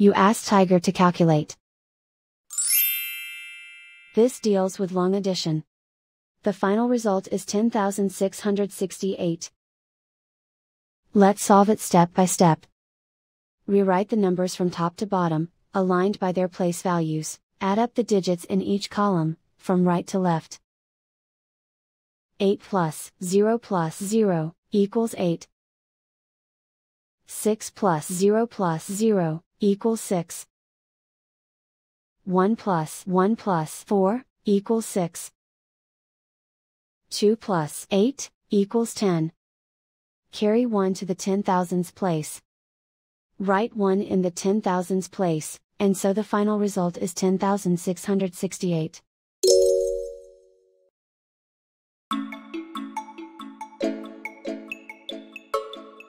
You ask Tiger to calculate. This deals with long addition. The final result is 10,668. Let's solve it step by step. Rewrite the numbers from top to bottom, aligned by their place values, add up the digits in each column, from right to left. 8 plus 0 plus 0 equals 8. 6 plus 0 plus 0 equals 6. 1 plus 1 plus 4 equals 6. 2 plus 8 equals 10. Carry 1 to the 10,000s place. Write 1 in the 10,000s place, and so the final result is 10,668.